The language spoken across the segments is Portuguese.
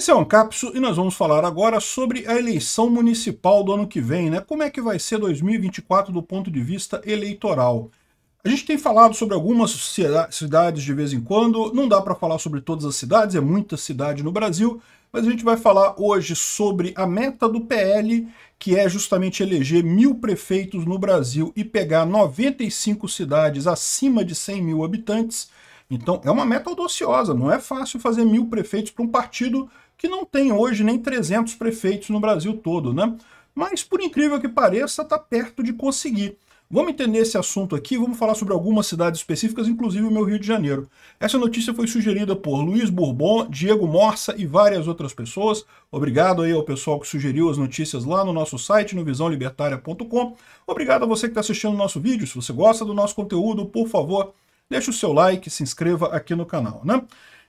Esse é o Ancapso e nós vamos falar agora sobre a eleição municipal do ano que vem, né? Como é que vai ser 2024 do ponto de vista eleitoral. A gente tem falado sobre algumas cidades de vez em quando, não dá para falar sobre todas as cidades, é muita cidade no Brasil, mas a gente vai falar hoje sobre a meta do PL, que é justamente eleger mil prefeitos no Brasil e pegar 95 cidades acima de 100 mil habitantes. Então é uma meta audaciosa, não é fácil fazer mil prefeitos para um partido que não tem hoje nem 300 prefeitos no Brasil todo, né? Mas, por incrível que pareça, está perto de conseguir. Vamos entender esse assunto aqui, vamos falar sobre algumas cidades específicas, inclusive o meu Rio de Janeiro. Essa notícia foi sugerida por Luiz Bourbon, Diego Morsa e várias outras pessoas. Obrigado aí ao pessoal que sugeriu as notícias lá no nosso site, no visãolibertaria.com. Obrigado a você que está assistindo o nosso vídeo. Se você gosta do nosso conteúdo, por favor, deixe o seu like, se inscreva aqui no canal, né?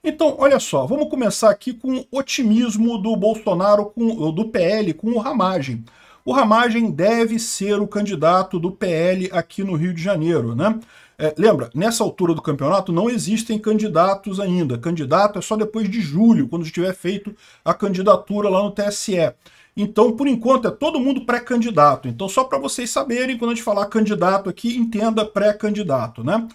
Então, olha só, vamos começar aqui com o otimismo do Bolsonaro, com, do PL, com o Ramagem o Ramagem deve ser o candidato do PL aqui no Rio de Janeiro, né? É, lembra, nessa altura do campeonato não existem candidatos ainda. Candidato é só depois de julho, quando estiver feito a candidatura lá no TSE. Então, por enquanto, é todo mundo pré-candidato. Então, só para vocês saberem, quando a gente falar candidato aqui, entenda pré-candidato, né?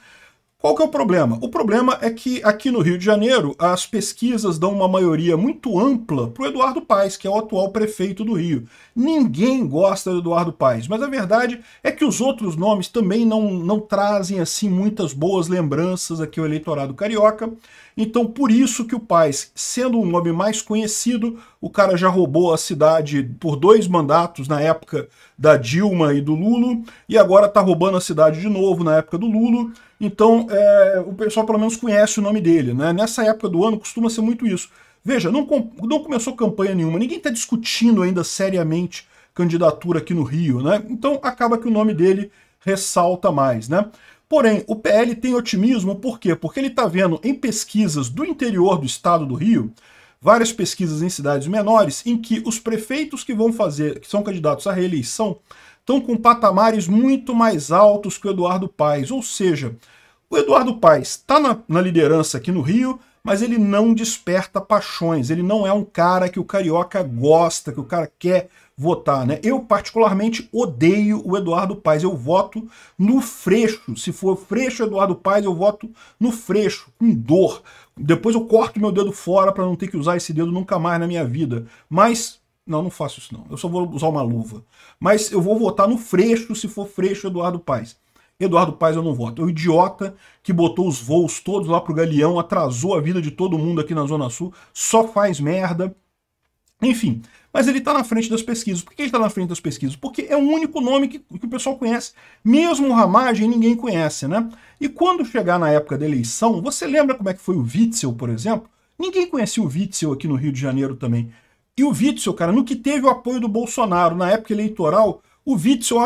Qual que é o problema? O problema é que aqui no Rio de Janeiro as pesquisas dão uma maioria muito ampla para o Eduardo Paes, que é o atual prefeito do Rio. Ninguém gosta do Eduardo Paes, mas a verdade é que os outros nomes também não, não trazem assim muitas boas lembranças aqui ao eleitorado carioca. Então por isso que o Paes, sendo um nome mais conhecido, o cara já roubou a cidade por dois mandatos na época da Dilma e do Lulo, e agora está roubando a cidade de novo na época do Lulo. Então, é, o pessoal pelo menos conhece o nome dele. Né? Nessa época do ano costuma ser muito isso. Veja, não, não começou campanha nenhuma, ninguém está discutindo ainda seriamente candidatura aqui no Rio, né? Então acaba que o nome dele ressalta mais, né? Porém, o PL tem otimismo, por quê? Porque ele está vendo em pesquisas do interior do estado do Rio, várias pesquisas em cidades menores, em que os prefeitos que vão fazer, que são candidatos à reeleição, estão com patamares muito mais altos que o Eduardo Paes. Ou seja, o Eduardo Paes está na, na, liderança aqui no Rio, mas ele não desperta paixões. Ele não é um cara que o carioca gosta, que o cara quer votar. Né? Eu, particularmente, odeio o Eduardo Paes. Eu voto no Freixo. Se for Freixo Eduardo Paes, eu voto no Freixo, com dor. Depois eu corto meu dedo fora para não ter que usar esse dedo nunca mais na minha vida. Mas não, não faço isso não. Eu só vou usar uma luva. Mas eu vou votar no Freixo se for Freixo Eduardo Paes. Eduardo Paes eu não voto. É o idiota que botou os voos todos lá pro Galeão, atrasou a vida de todo mundo aqui na Zona Sul, só faz merda. Enfim, mas ele está na frente das pesquisas. Por que ele está na frente das pesquisas? Porque é o único nome que, que o pessoal conhece. Mesmo o Ramagem ninguém conhece, né? E quando chegar na época da eleição, você lembra como é que foi o Witzel, por exemplo? Ninguém conhecia o Witzel aqui no Rio de Janeiro também. E o Witzel, cara, no que teve o apoio do Bolsonaro na época eleitoral, o Witzel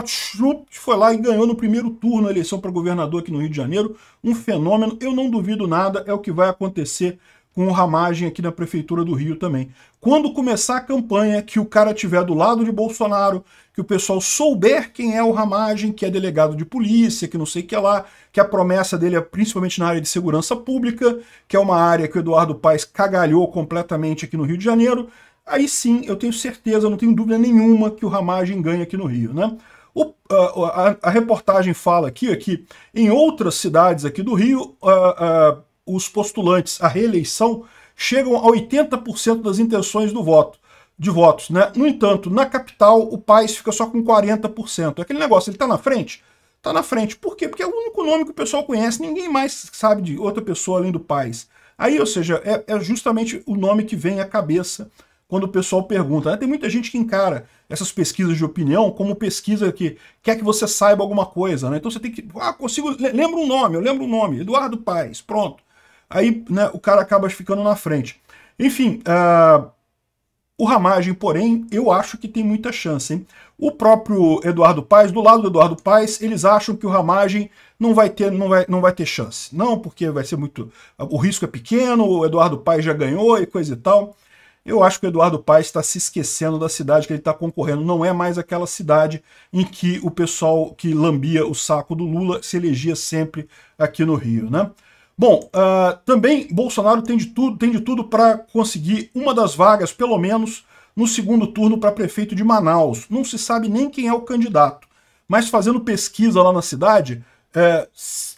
foi lá e ganhou no primeiro turno a eleição para governador aqui no Rio de Janeiro. Um fenômeno, eu não duvido nada, é o que vai acontecer com o Ramagem aqui na Prefeitura do Rio também. Quando começar a campanha, que o cara estiver do lado de Bolsonaro, que o pessoal souber quem é o Ramagem, que é delegado de polícia, que não sei o que lá, que a promessa dele é principalmente na área de segurança pública, que é uma área que o Eduardo Paes cagalhou completamente aqui no Rio de Janeiro, aí sim eu tenho certeza, não tenho dúvida nenhuma que o Ramagem ganha aqui no Rio, né? O, a, a, reportagem fala aqui que em outras cidades aqui do Rio, uh, os postulantes à reeleição chegam a 80% das intenções do voto, de votos. Né? No entanto, na capital, o Paes fica só com 40%. É aquele negócio, ele está na frente? Está na frente. Por quê? Porque é o único nome que o pessoal conhece, ninguém mais sabe de outra pessoa além do Paes. Aí, ou seja, é, é justamente o nome que vem à cabeça quando o pessoal pergunta. Né? Tem muita gente que encara essas pesquisas de opinião como pesquisa que quer que você saiba alguma coisa. Né? Então você tem que. Ah, consigo. Lembra um nome, eu lembro um nome. Eduardo Paes, pronto. Aí né, o cara acaba ficando na frente. Enfim, uh, o Ramagem, porém, eu acho que tem muita chance. Hein? O próprio Eduardo Paes, do lado do Eduardo Paes, eles acham que o Ramagem não vai ter, não vai, não vai ter chance. Não, porque vai ser muito. O risco é pequeno, o Eduardo Paes já ganhou e coisa e tal. Eu acho que o Eduardo Paes está se esquecendo da cidade que ele está concorrendo. Não é mais aquela cidade em que o pessoal que lambia o saco do Lula se elegia sempre aqui no Rio, né? Bom, uh, também Bolsonaro tem de tudo, tem de tudo para conseguir uma das vagas, pelo menos, no segundo turno para prefeito de Manaus. Não se sabe nem quem é o candidato, mas fazendo pesquisa lá na cidade, é,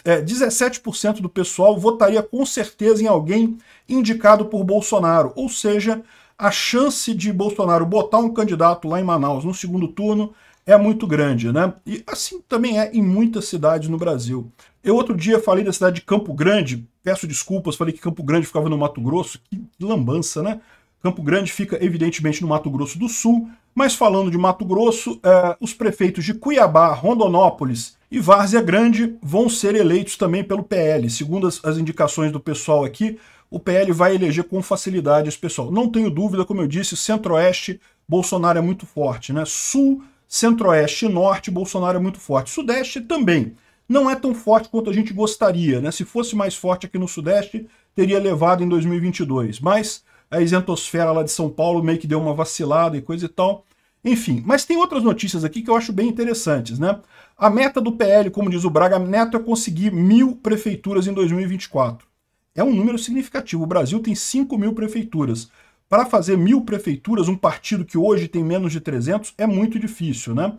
é, 17% do pessoal votaria com certeza em alguém indicado por Bolsonaro. Ou seja, a chance de Bolsonaro botar um candidato lá em Manaus no segundo turno é muito grande, né? E assim também é em muitas cidades no Brasil. Eu outro dia falei da cidade de Campo Grande, peço desculpas, falei que Campo Grande ficava no Mato Grosso, que lambança, né? Campo Grande fica evidentemente no Mato Grosso do Sul, mas falando de Mato Grosso, eh, os prefeitos de Cuiabá, Rondonópolis e Várzea Grande vão ser eleitos também pelo PL. Segundo as, as indicações do pessoal aqui, o PL vai eleger com facilidade esse pessoal. Não tenho dúvida, como eu disse, Centro-Oeste, Bolsonaro é muito forte, né? Sul, Centro-Oeste e Norte, Bolsonaro é muito forte. Sudeste também. Não é tão forte quanto a gente gostaria, né? Se fosse mais forte aqui no Sudeste, teria levado em 2022. Mas a isentosfera lá de São Paulo meio que deu uma vacilada e coisa e tal. Enfim, mas tem outras notícias aqui que eu acho bem interessantes, né? A meta do PL, como diz o Braga Neto, é conseguir mil prefeituras em 2024. É um número significativo. O Brasil tem 5 mil prefeituras. Para fazer mil prefeituras, um partido que hoje tem menos de 300, é muito difícil, né?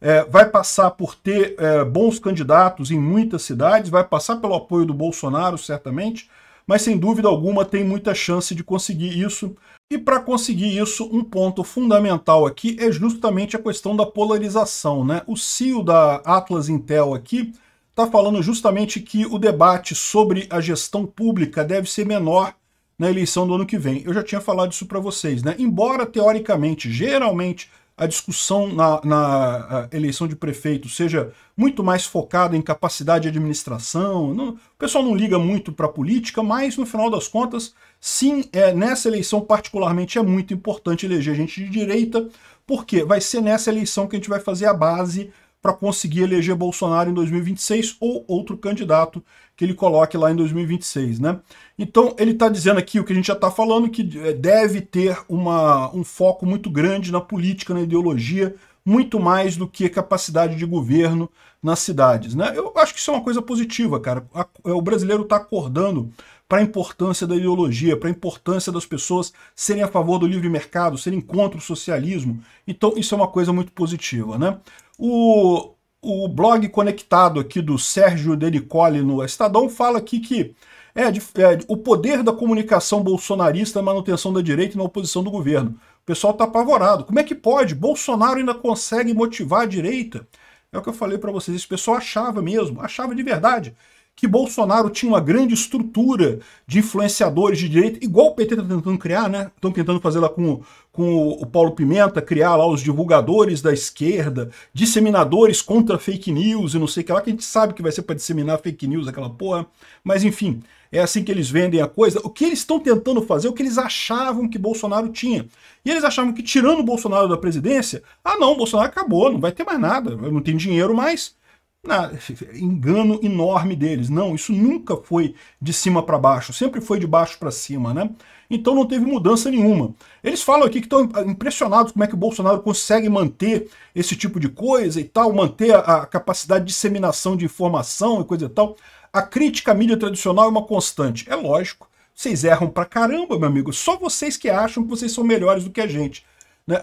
É, vai passar por ter é, bons candidatos em muitas cidades, vai passar pelo apoio do Bolsonaro, certamente, mas sem dúvida alguma tem muita chance de conseguir isso. E para conseguir isso, um ponto fundamental aqui é justamente a questão da polarização. Né? O CEO da Atlas Intel aqui está falando justamente que o debate sobre a gestão pública deve ser menor na eleição do ano que vem. Eu já tinha falado isso para vocês, né? Embora teoricamente, geralmente, a discussão na, na eleição de prefeito seja muito mais focada em capacidade de administração, não, o pessoal não liga muito para a política, mas no final das contas, sim, é, nessa eleição particularmente é muito importante eleger gente de direita, porque vai ser nessa eleição que a gente vai fazer a base para conseguir eleger Bolsonaro em 2026 ou outro candidato que ele coloque lá em 2026, né? Então ele está dizendo aqui o que a gente já está falando, que é, deve ter uma, um foco muito grande na política, na ideologia, muito mais do que capacidade de governo nas cidades, né? Eu acho que isso é uma coisa positiva, cara. O brasileiro está acordando para a importância da ideologia, para a importância das pessoas serem a favor do livre mercado, serem contra o socialismo. Então isso é uma coisa muito positiva, né? O, o blog conectado aqui do Sérgio Denicoli no Estadão fala aqui que é, é, o poder da comunicação bolsonarista na manutenção da direita e na oposição do governo. O pessoal está apavorado. Como é que pode? Bolsonaro ainda consegue motivar a direita? É o que eu falei para vocês. Esse pessoal achava mesmo, achava de verdade que Bolsonaro tinha uma grande estrutura de influenciadores de direita, igual o PT está tentando criar, né? Estão tentando fazer lá com, com o Paulo Pimenta, criar lá os divulgadores da esquerda, disseminadores contra fake news e não sei o que lá, que a gente sabe que vai ser para disseminar fake news, aquela porra. Mas enfim, é assim que eles vendem a coisa. O que eles estão tentando fazer o que eles achavam que Bolsonaro tinha. E eles achavam que tirando o Bolsonaro da presidência, ah não, Bolsonaro acabou, não vai ter mais nada, não tem dinheiro mais ah, engano enorme deles. Não, isso nunca foi de cima para baixo, sempre foi de baixo para cima, né? Então não teve mudança nenhuma. Eles falam aqui que estão impressionados como é que o Bolsonaro consegue manter esse tipo de coisa e tal, manter a, a capacidade de disseminação de informação e coisa e tal. A crítica à mídia tradicional é uma constante. É lógico, vocês erram pra caramba, meu amigo. Só vocês que acham que vocês são melhores do que a gente. Né?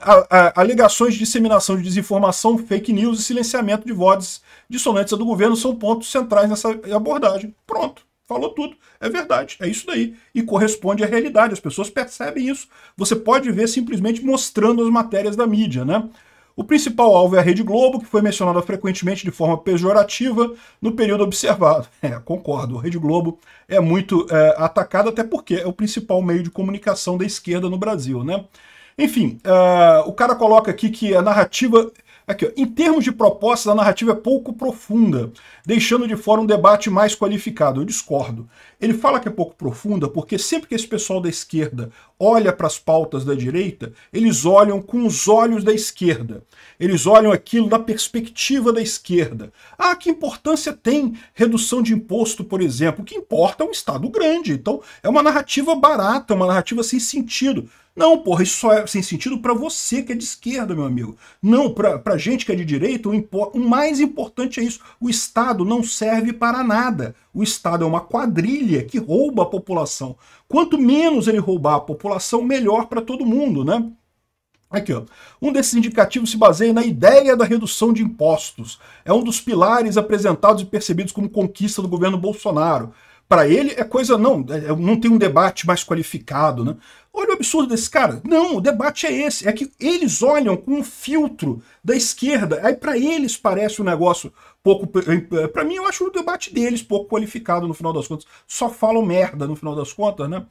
alegações de disseminação de desinformação, fake news e silenciamento de vozes dissonantes do governo são pontos centrais nessa abordagem. Pronto, falou tudo. É verdade, é isso daí. E corresponde à realidade, as pessoas percebem isso. Você pode ver simplesmente mostrando as matérias da mídia, né? O principal alvo é a Rede Globo, que foi mencionada frequentemente de forma pejorativa no período observado. É, concordo, a Rede Globo é muito é, atacada, até porque é o principal meio de comunicação da esquerda no Brasil, né? Enfim, uh, o cara coloca aqui que a narrativa Aqui, ó, em termos de propostas, a narrativa é pouco profunda, deixando de fora um debate mais qualificado. Eu discordo. Ele fala que é pouco profunda porque sempre que esse pessoal da esquerda olha para as pautas da direita, eles olham com os olhos da esquerda. Eles olham aquilo da perspectiva da esquerda. Ah, que importância tem redução de imposto, por exemplo? O que importa é um Estado grande. Então, é uma narrativa barata, uma narrativa sem sentido. Não, porra, isso só é sem sentido para você que é de esquerda, meu amigo. Não, para a gente que é de direita, o, o mais importante é isso. O Estado não serve para nada. O Estado é uma quadrilha que rouba a população. Quanto menos ele roubar a população, melhor para todo mundo, né? Aqui, ó. Um desses indicativos se baseia na ideia da redução de impostos. É um dos pilares apresentados e percebidos como conquista do governo Bolsonaro. Para ele é coisa, não, é, é, não tem um debate mais qualificado, né? Olha o absurdo desse cara. Não, o debate é esse. É que eles olham com um filtro da esquerda. Aí para eles parece um negócio pouco. Para mim, eu acho o debate deles pouco qualificado no final das contas. Só falam merda no final das contas, né?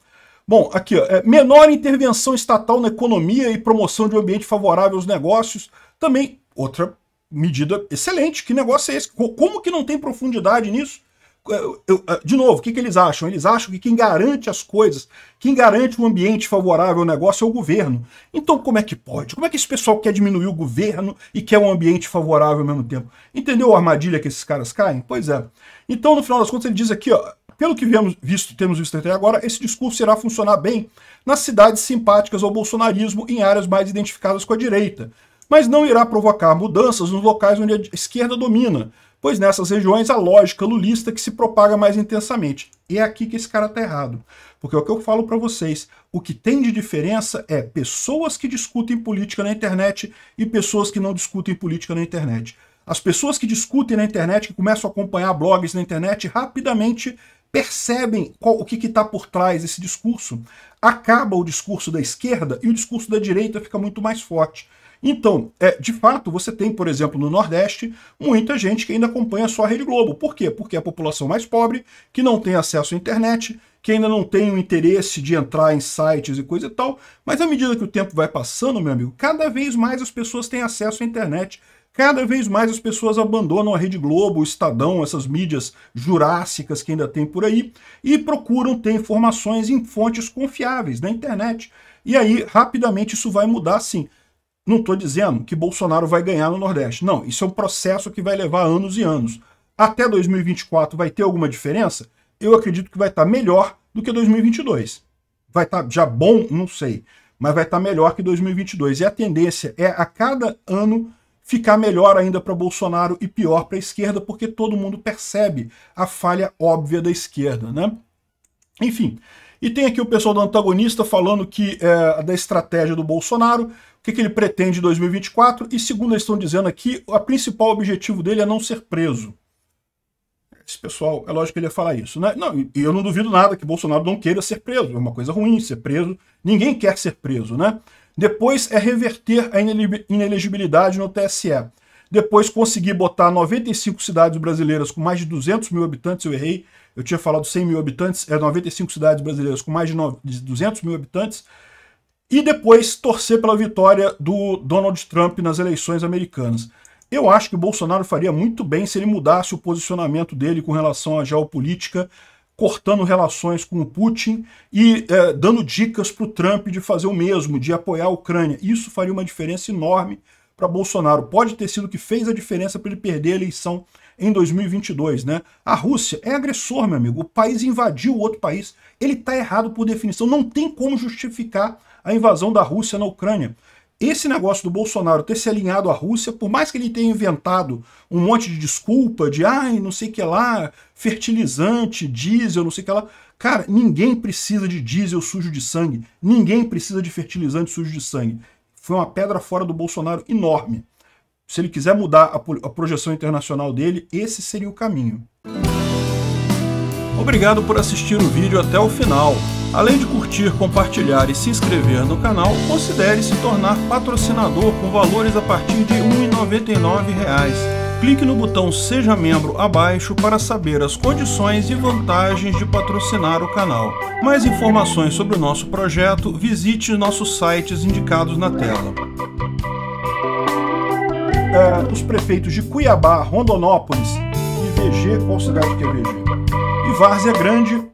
Bom, aqui, ó, é, menor intervenção estatal na economia e promoção de um ambiente favorável aos negócios. Também outra medida excelente. Que negócio é esse? Como que não tem profundidade nisso? Eu, ah, de novo, o que, que eles acham? Eles acham que quem garante as coisas, quem garante um ambiente favorável ao negócio é o governo. Então como é que pode? Como é que esse pessoal quer diminuir o governo e quer um ambiente favorável ao mesmo tempo? Entendeu a armadilha que esses caras caem? Pois é. Então, no final das contas, ele diz aqui, ó, pelo que viemos visto, temos visto até agora, esse discurso irá funcionar bem nas cidades simpáticas ao bolsonarismo em áreas mais identificadas com a direita, mas não irá provocar mudanças nos locais onde a esquerda domina, pois nessas regiões a lógica lulista que se propaga mais intensamente. E é aqui que esse cara está errado. Porque é o que eu falo para vocês, o que tem de diferença é pessoas que discutem política na internet e pessoas que não discutem política na internet. As pessoas que discutem na internet, que começam a acompanhar blogs na internet, rapidamente percebem qual, o que está por trás desse discurso. Acaba o discurso da esquerda e o discurso da direita fica muito mais forte. Então, é, de fato, você tem, por exemplo, no Nordeste, muita gente que ainda acompanha só a Rede Globo. Por quê? Porque é a população mais pobre, que não tem acesso à internet, que ainda não tem o interesse de entrar em sites e coisa e tal, mas à medida que o tempo vai passando, meu amigo, cada vez mais as pessoas têm acesso à internet, cada vez mais as pessoas abandonam a Rede Globo, o Estadão, essas mídias jurássicas que ainda tem por aí, e procuram ter informações em fontes confiáveis na internet. E aí, rapidamente, isso vai mudar sim. Não estou dizendo que Bolsonaro vai ganhar no Nordeste. Não, isso é um processo que vai levar anos e anos. Até 2024 vai ter alguma diferença? Eu acredito que vai estar tá melhor do que 2022. Vai estar tá já bom? Não sei. Mas vai estar tá melhor que 2022. E a tendência é a cada ano ficar melhor ainda para Bolsonaro e pior para a esquerda, porque todo mundo percebe a falha óbvia da esquerda, né? Enfim, e tem aqui o pessoal do antagonista falando que é, da estratégia do Bolsonaro que, que ele pretende em 2024, e segundo eles estão dizendo aqui, o principal objetivo dele é não ser preso. Esse pessoal, é lógico que ele ia falar isso, né? Não, e eu não duvido nada que Bolsonaro não queira ser preso, é uma coisa ruim ser preso, ninguém quer ser preso, né? Depois é reverter a inelegibilidade no TSE. Depois conseguir botar 95 cidades brasileiras com mais de 200 mil habitantes, eu errei, eu tinha falado 100 mil habitantes, é 95 cidades brasileiras com mais de 200 mil habitantes, e depois torcer pela vitória do Donald Trump nas eleições americanas. Eu acho que o Bolsonaro faria muito bem se ele mudasse o posicionamento dele com relação à geopolítica, cortando relações com o Putin e é, dando dicas para o Trump de fazer o mesmo, de apoiar a Ucrânia. Isso faria uma diferença enorme para Bolsonaro. Pode ter sido o que fez a diferença para ele perder a eleição em 2022, né? A Rússia é agressor, meu amigo. O país invadiu o outro país. Ele está errado por definição. Não tem como justificar a invasão da Rússia na Ucrânia. Esse negócio do Bolsonaro ter se alinhado à Rússia, por mais que ele tenha inventado um monte de desculpa, de ai, não sei o que lá, fertilizante, diesel, não sei o que lá. Cara, ninguém precisa de diesel sujo de sangue. Ninguém precisa de fertilizante sujo de sangue. Foi uma pedra fora do Bolsonaro enorme. Se ele quiser mudar a, a projeção internacional dele, esse seria o caminho. Obrigado por assistir o vídeo até o final. Além de curtir, compartilhar e se inscrever no canal, considere se tornar patrocinador com valores a partir de R$ 1,99. Clique no botão Seja Membro abaixo para saber as condições e vantagens de patrocinar o canal. Mais informações sobre o nosso projeto, visite nossos sites indicados na tela. É, os prefeitos de Cuiabá, Rondonópolis e VG, qual cidade que é? E Várzea Grande